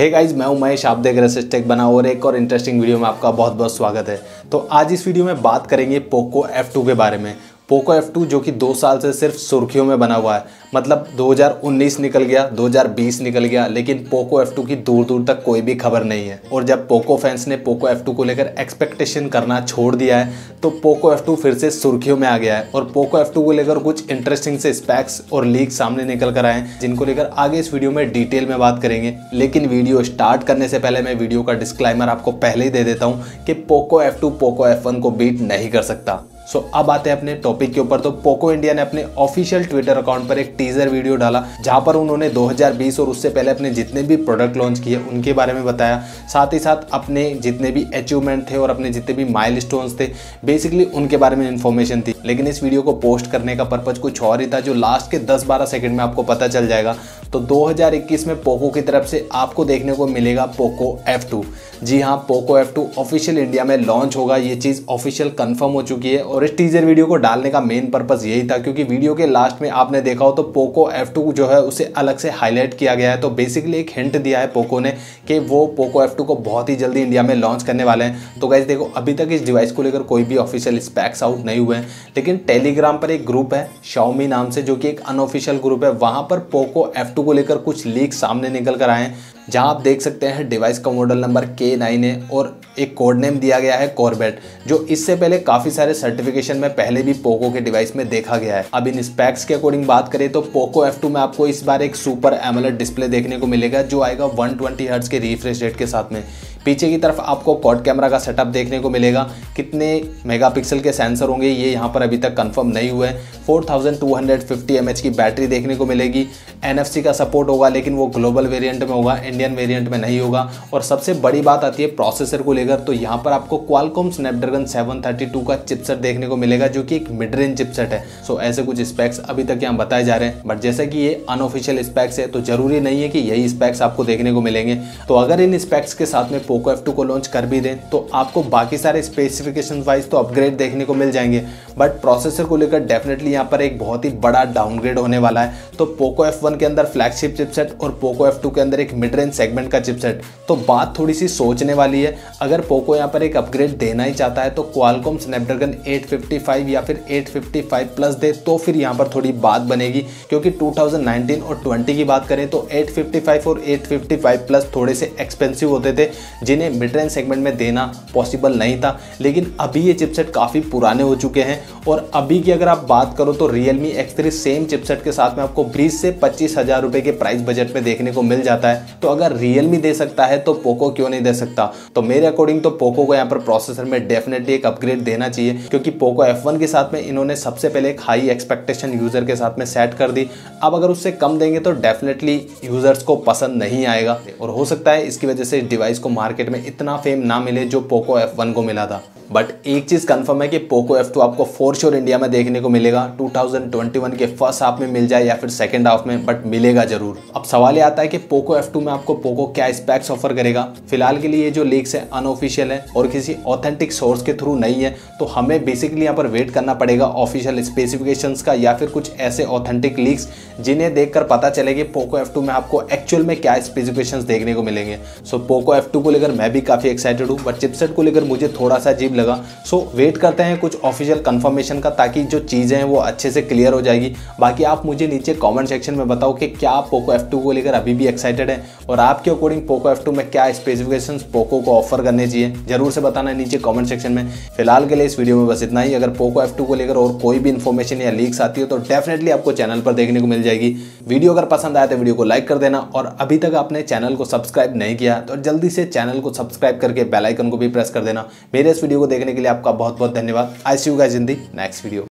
हे hey guys मैं उमेश आप देख रहे टेक बना और एक और इंटरेस्टिंग वीडियो में आपका बहुत बहुत स्वागत है। तो आज इस वीडियो में बात करेंगे पोको F2 के बारे में। पोको F2 जो कि दो साल से सिर्फ़ सुर्खियों में बना हुआ है। मतलब 2019 निकल गया 2020 निकल गया, लेकिन पोको F2 की दूर दूर तक कोई भी खबर नहीं है। और जब पोको फैंस ने पोको F2 को लेकर एक्सपेक्टेशन करना छोड़ दिया है तो पोको F2 फिर से सुर्खियों में आ गया है। और पोको F2 को लेकर कुछ इंटरेस्टिंग से स्पैक्स और लीक सामने निकल कर आए जिनको लेकर आगे इस वीडियो में डिटेल में बात करेंगे। लेकिन वीडियो स्टार्ट करने से पहले मैं वीडियो का डिस्क्लाइमर आपको पहले ही दे देता हूँ कि पोको F2 पोको F1 को बीट नहीं कर सकता। सो so, अब आते हैं अपने टॉपिक के ऊपर। तो पोको इंडिया ने अपने ऑफिशियल ट्विटर अकाउंट पर एक टीजर वीडियो डाला जहाँ पर उन्होंने 2020 और उससे पहले अपने जितने भी प्रोडक्ट लॉन्च किए उनके बारे में बताया। साथ ही साथ अपने जितने भी अचीवमेंट थे और अपने जितने भी माइल थे बेसिकली उनके बारे में इन्फॉर्मेशन थी। लेकिन इस वीडियो को पोस्ट करने का पर्पज कुछ और ही था जो लास्ट के दस बारह सेकेंड में आपको पता चल जाएगा। तो 2021 में पोको की तरफ़ से आपको देखने को मिलेगा पोको F2 जी हाँ पोको F2 ऑफिशियल इंडिया में लॉन्च होगा। ये चीज़ ऑफिशियल कंफर्म हो चुकी है और इस टीजर वीडियो को डालने का मेन पर्पज़ यही था क्योंकि वीडियो के लास्ट में आपने देखा हो तो पोको F2 जो है उसे अलग से हाईलाइट किया गया है। तो बेसिकली एक हिंट दिया है पोको ने कि वो पोको F2 को बहुत ही जल्दी इंडिया में लॉन्च करने वाले हैं। तो गैस देखो, अभी तक इस डिवाइस को लेकर कोई भी ऑफिशियल स्पैक्स आउट नहीं हुए हैं। लेकिन टेलीग्राम पर एक ग्रुप है शाओमी नाम से, जो कि एक अनऑफिशियल ग्रुप है। वहाँ पर पोको F2 को लेकर कुछ लीक सामने निकल कर आए हैं। जहाँ आप देख सकते हैं डिवाइस का मॉडल नंबर के नाइन है और एक कोड नेम दिया गया है कॉर्बेट जो इससे पहले काफ़ी सारे सर्टिफिकेशन में पहले भी पोको के डिवाइस में देखा गया है। अब इन स्पैक्स के अकॉर्डिंग बात करें तो पोको एफ़ में आपको इस बार एक सुपर एमलेट डिस्प्ले देखने को मिलेगा, जो आएगा वन ट्वेंटी के रिफ्रेश रेट के साथ में। पीछे की तरफ़ आपको कॉड कैमरा का सेटअप देखने को मिलेगा। कितने मेगापिक्सल के सेंसर होंगे, ये यहाँ पर अभी तक कंफर्म नहीं हुए हैं। 4250 mAh की बैटरी देखने को मिलेगी। एनएफसी का सपोर्ट होगा, लेकिन वो ग्लोबल वेरिएंट में होगा इंडियन वेरिएंट में नहीं होगा। और सबसे बड़ी बात आती है प्रोसेसर को लेकर तो यहाँ पर आपको क्वालकॉम स्नैपड्रैगन 732 का चिपसेट देखने को मिलेगा, जो कि एक मिड रेंज चिपसेट है। सो ऐसे कुछ स्पेक्स अभी तक यहाँ बताए जा रहे हैं। बट जैसे कि ये अनऑफिशियल स्पेक्स है तो ज़रूरी नहीं है कि यही स्पेक्स आपको देखने को मिलेंगे। तो अगर इन स्पेक्स के साथ में पोको F2 को लॉन्च कर भी दें तो आपको बाकी सारे स्पेसिफिकेशन वाइज तो अपग्रेड देखने को मिल जाएँगे। बट प्रोसेसर को लेकर डेफिनेटली यहाँ पर एक बहुत ही बड़ा डाउनग्रेड होने वाला है। तो पोको F1 के अंदर फ्लैगशिप चिपसेट और पोको F2 के अंदर एक मिड रेंज सेगमेंट का चिपसेट तो बात थोड़ी सी सोचने वाली है। अगर पोको यहाँ पर एक अपग्रेड देना ही चाहता है तो क्वालकॉम स्नैपड्रैगन 855 या फिर 855 प्लस दे तो फिर यहाँ पर थोड़ी बात बनेगी। क्योंकि 2019 और 20 की बात करें तो 855 और 855 प्लस थोड़े से एक्सपेंसिव होते थे। जिन्हें मिड रेंज सेगमेंट में देना पॉसिबल नहीं था। लेकिन अभी ये चिपसेट काफ़ी पुराने हो चुके हैं और अभी की अगर आप बात करो तो Realme X three same chipset के साथ में आपको बीस से पच्चीस हज़ार रुपये के प्राइस बजट में देखने को मिल जाता है। तो अगर रियलमी दे सकता है तो पोको क्यों नहीं दे सकता? तो मेरे अकॉर्डिंग तो पोको को यहाँ पर प्रोसेसर में डेफिनेटली एक अपग्रेड देना चाहिए, क्योंकि पोको एफ़ के साथ में इन्होंने सबसे पहले एक हाई एक्सपेक्टेशन यूज़र के साथ में सेट कर दी। अब अगर उससे कम देंगे तो डेफिनेटली यूज़र्स को पसंद नहीं आएगा। और हो सकता है इसकी वजह से इस डिवाइस को मार्केट में इतना फेम ना मिले जो पोको एफ़ को मिला था। बट एक चीज़ कंफर्म है कि पोको F2 आपको फोर श्योर इंडिया में देखने को मिलेगा। 2021 के फ़र्स्ट हाफ़ में मिल जाए या फिर सेकंड हाफ़ में बट मिलेगा ज़रूर। अब सवाल ये आता है कि पोको F2 में आपको पोको क्या स्पेक्स ऑफ़र करेगा? फ़िलहाल के लिए ये जो लीक्स है अनऑफिशियल है और किसी ऑथेंटिक सोर्स के थ्रू नहीं है तो हमें बेसिकली यहाँ पर वेट करना पड़ेगा ऑफिशियल स्पेसिफिकेशन का या फिर कुछ ऐसे ऑथेंटिक लीक्स जिन्हें देखकर पता चलेगी पोको एफ़ में आपको एक्चुअल में क्या स्पेसिफिकेशन देखने को मिलेंगे। सो पोको एफ़ को लेकर मैं भी काफ़ी एक्साइटेड हूँ बट चिपसेट को लेकर मुझे थोड़ा सा अजीब लगा। सो so, वेट करते हैं कुछ ऑफिशियल कंफर्मेशन का ताकि जो चीज़ें हैं वो अच्छे से क्लियर हो जाएगी। बाकी आप मुझे नीचे कमेंट सेक्शन में बताओ कि क्या आप पोको F2 को लेकर अभी भी एक्साइटेड हैं और आपके अकॉर्डिंग पोको F2 में क्या स्पेसिफिकेशन पोको को ऑफ़र करने चाहिए। ज़रूर से बताना नीचे कॉमेंट सेक्शन में। फ़िलहाल के लिए इस वीडियो में बस इतना ही। अगर पोको एफ़ को लेकर और कोई भी इन्फॉर्मेशन या लीक्स आती हो तो डेफिनेटली आपको चैनल पर देखने को मिल जाएगी। वीडियो अगर पसंद आए तो वीडियो को लाइक कर देना और अभी तक आपने चैनल को सब्सक्राइब नहीं किया तो जल्दी से चैनल को सब्सक्राइब करके बेलाइकन को भी प्रेस कर देना। मेरे इस वीडियो को देखने के लिए आपका बहुत बहुत धन्यवाद। I see you guys in the next video